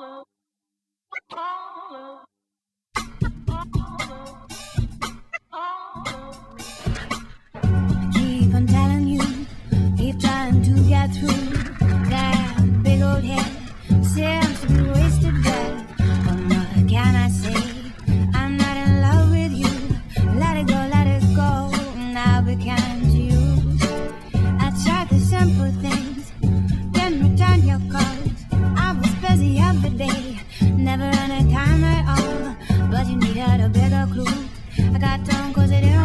Keep on telling you, keep trying to get through. I don't cause it.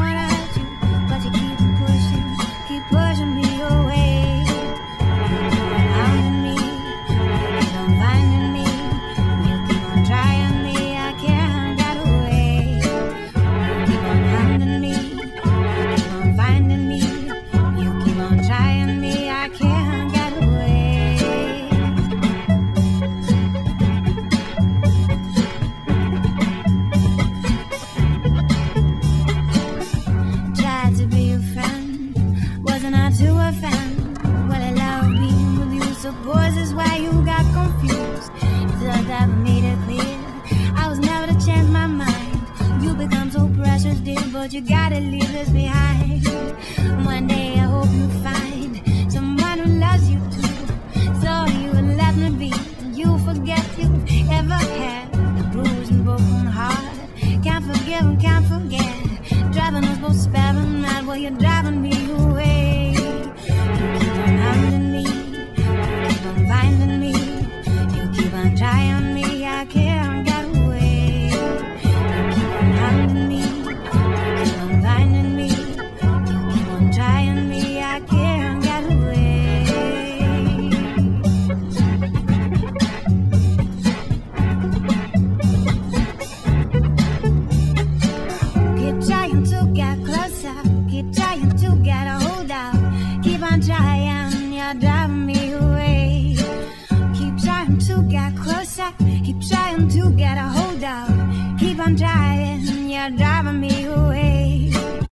precious dear, but you gotta leave this behind. One day I hope you find someone who loves you too, so you will let me be. You forget you ever had a bruised and broken heart. Can't forgive and can't forget. Driving us both sparing, mad. while you're driving. a giant, you drive me away. Keep trying to get closer, keep trying to get a hold of. Keep on trying, you're driving me.